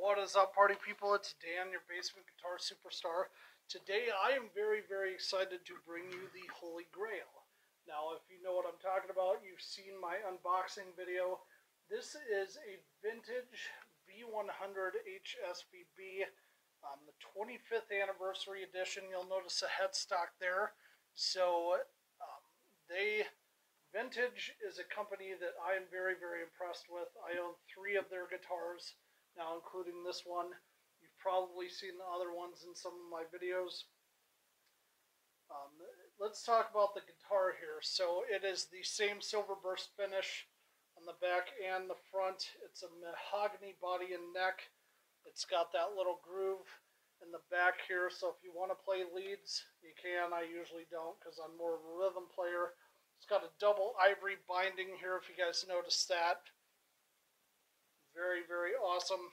What is up, party people? It's Dan, your basement guitar superstar. Today, I am very, very excited to bring you the Holy Grail. Now, if you know what I'm talking about, you've seen my unboxing video. This is a vintage V100 HSVB, um, the 25th anniversary edition. You'll notice a headstock there. So, um, they Vintage is a company that I am very, very impressed with. I own three of their guitars now, including this one. You've probably seen the other ones in some of my videos. Um, let's talk about the guitar here. So it is the same silver burst finish on the back and the front. It's a mahogany body and neck. It's got that little groove in the back here. So if you want to play leads, you can. I usually don't because I'm more of a rhythm player. It's got a double ivory binding here, if you guys noticed that. Very, very awesome.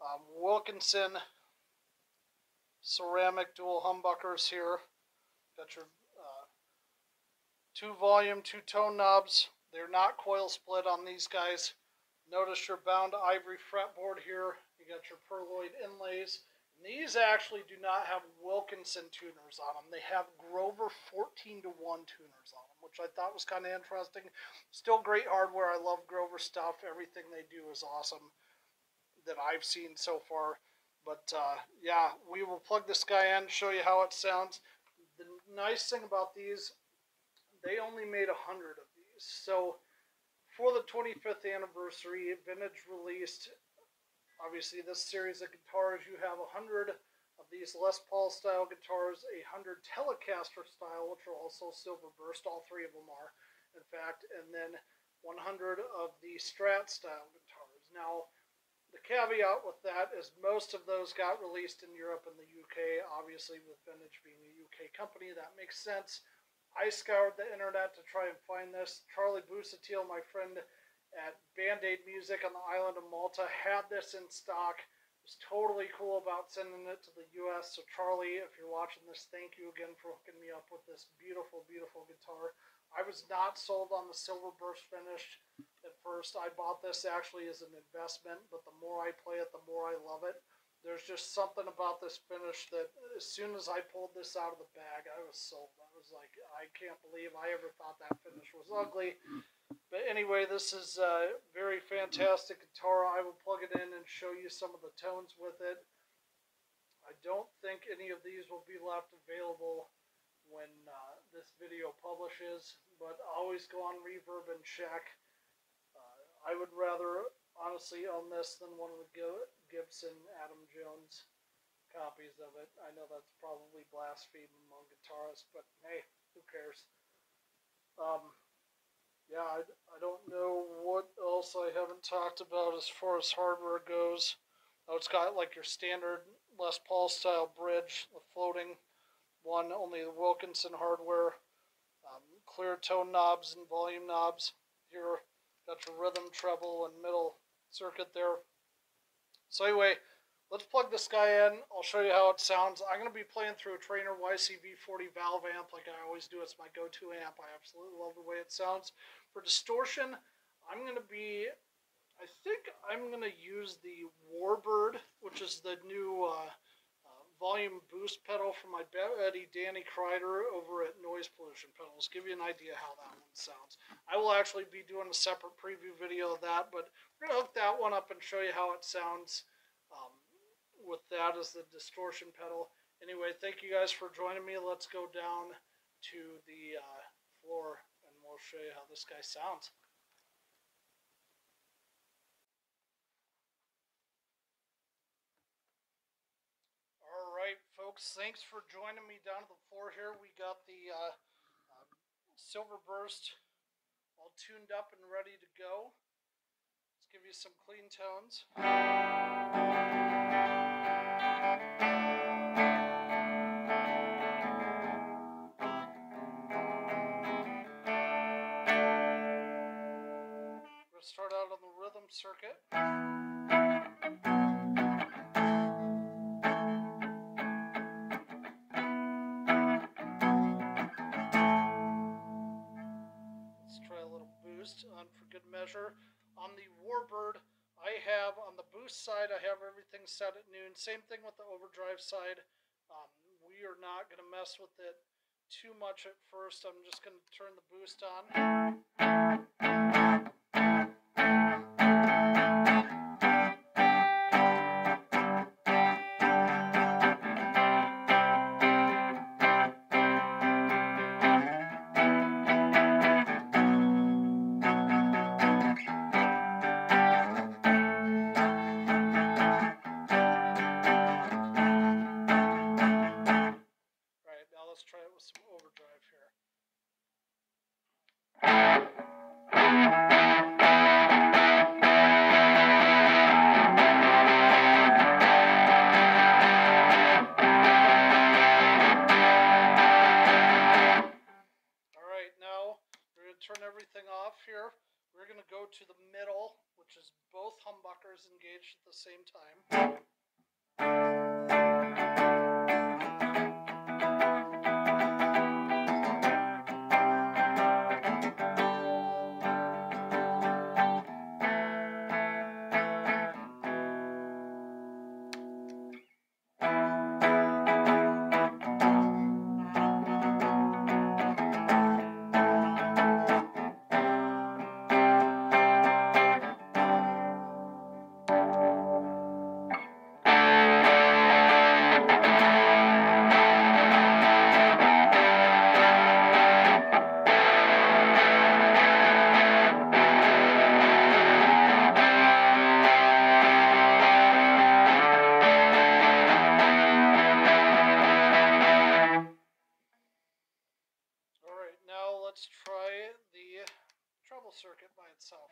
Um, Wilkinson ceramic dual humbuckers here. Got your uh, two volume, two tone knobs. They're not coil split on these guys. Notice your bound ivory fretboard here. You got your pearloid inlays. And These actually do not have Wilkinson tuners on them. They have Grover 14 to 1 tuners on them, which I thought was kind of interesting. Still great hardware. I love Grover stuff. Everything they do is awesome that I've seen so far. But uh, yeah, we will plug this guy in, show you how it sounds. The nice thing about these, they only made a hundred of these. So for the 25th anniversary, Vintage released Obviously, this series of guitars, you have 100 of these Les Paul style guitars, a 100 Telecaster style, which are also silver burst, all three of them are, in fact, and then 100 of the Strat style guitars. Now, the caveat with that is most of those got released in Europe and the UK, obviously with Vintage being a UK company, that makes sense. I scoured the internet to try and find this. Charlie Busuttil, my friend, at Band Aid Music on the island of Malta had this in stock. Was totally cool about sending it to the U.S. So Charlie, if you're watching this, thank you again for hooking me up with this beautiful, beautiful guitar. I was not sold on the silver burst finish at first. I bought this actually as an investment, but the more I play it, the more I love it. There's just something about this finish that as soon as I pulled this out of the bag, I was sold. I was like, I can't believe I ever thought that finish was ugly. But anyway, this is a very fantastic guitar. I will plug it in and show you some of the tones with it. I don't think any of these will be left available when uh, this video publishes, but always go on Reverb and check. Uh, I would rather honestly own this than one of the Gibson Adam Jones copies of it. I know that's probably blasphemy among guitarists, but hey, who cares? Um, yeah, I, I don't know what else I haven't talked about as far as hardware goes. Oh, it's got like your standard Les Paul style bridge, the floating one, only the Wilkinson hardware, um, clear tone knobs and volume knobs. Here, got your rhythm, treble, and middle circuit there. So anyway, let's plug this guy in. I'll show you how it sounds. I'm going to be playing through a Traynor YCV40 valve amp like I always do. It's my go-to amp. I absolutely love the way it sounds. For distortion, I'm going to be, I think I'm going to use the Warbird, which is the new uh, uh, volume boost pedal from my buddy Danny Kreider over at Noise Pollution Pedals. Give you an idea how that one sounds. I will actually be doing a separate preview video of that, but we're going to hook that one up and show you how it sounds with that as the distortion pedal. Anyway, thank you guys for joining me. Let's go down to the uh, floor and we'll show you how this guy sounds. All right, folks, thanks for joining me down to the floor here. We got the uh, uh, Silver Burst all tuned up and ready to go. Let's give you some clean tones. Circuit. Let's try a little boost on for good measure. On the Warbird, I have have on the boost side, I have everything set at noon. Same thing with the overdrive side. Um, we are not going to mess with it too much at first. I'm just going to turn the boost on. We're going to go to the middle, which is both humbuckers engaged at the same time. Circuit by itself.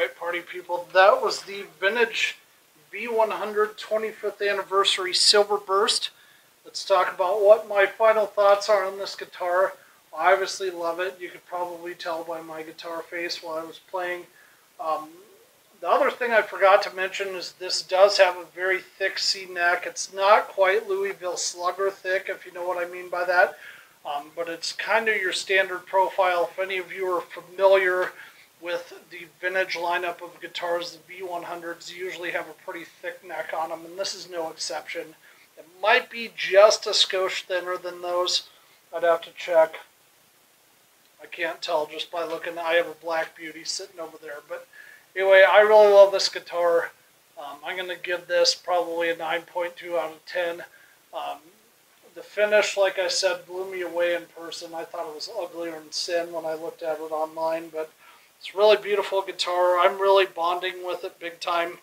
Right, party people, that was the vintage V100 25th anniversary Silver Burst. Let's talk about what my final thoughts are on this guitar. I obviously love it. You could probably tell by my guitar face while I was playing. Um, the other thing I forgot to mention is this does have a very thick C neck. It's not quite Louisville Slugger thick, if you know what I mean by that. Um, but it's kind of your standard profile. If any of you are familiar with the vintage lineup of guitars, the V100s usually have a pretty thick neck on them, and this is no exception. It might be just a skosh thinner than those. I'd have to check. I can't tell just by looking. I have a Black Beauty sitting over there. But anyway, I really love this guitar. Um, I'm going to give this probably a 9.2 out of 10. Um, the finish, like I said, blew me away in person. I thought it was uglier than sin when I looked at it online, but it's a really beautiful guitar. I'm really bonding with it big time.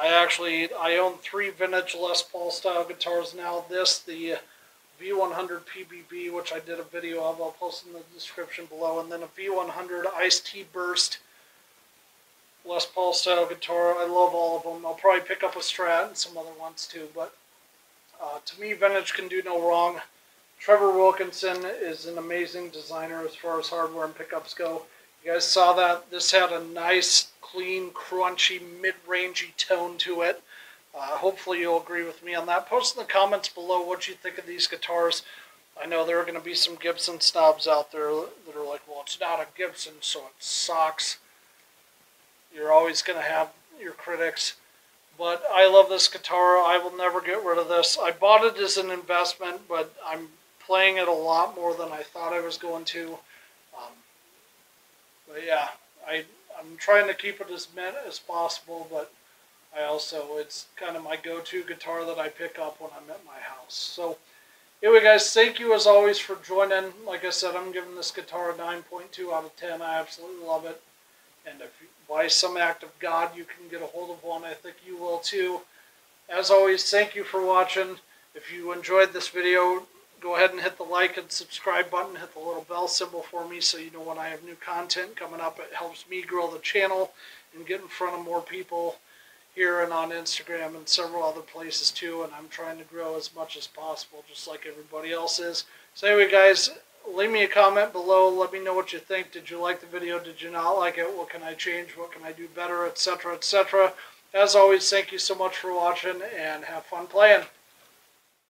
I actually I own three vintage Les Paul style guitars now. This the V100 PBB, which I did a video of. I'll post in the description below, and then a V100 Ice T Burst Les Paul style guitar. I love all of them. I'll probably pick up a Strat and some other ones too, but uh, to me, vintage can do no wrong. Trevor Wilkinson is an amazing designer as far as hardware and pickups go. You guys saw that. This had a nice, clean, crunchy, mid-rangey tone to it. Uh, hopefully you'll agree with me on that. Post in the comments below what you think of these guitars. I know there are going to be some Gibson snobs out there that are like, well, it's not a Gibson, so it sucks. You're always going to have your critics. But I love this guitar. I will never get rid of this. I bought it as an investment, but I'm playing it a lot more than I thought I was going to. Um, but yeah, I, I'm trying to keep it as mint as possible, but I also, it's kind of my go-to guitar that I pick up when I'm at my house. So anyway, guys, thank you as always for joining. Like I said, I'm giving this guitar a 9.2 out of 10. I absolutely love it. And if by some act of God you can get a hold of one, I think you will too. As always, thank you for watching. If you enjoyed this video, go ahead and hit the like and subscribe button. Hit the little bell symbol for me so you know when I have new content coming up. It helps me grow the channel and get in front of more people here and on Instagram and several other places too. And I'm trying to grow as much as possible, just like everybody else is. So anyway, guys, leave me a comment below. Let me know what you think. Did you like the video? Did you not like it? What can I change? What can I do better? Etc. Etc. As always, thank you so much for watching and have fun playing.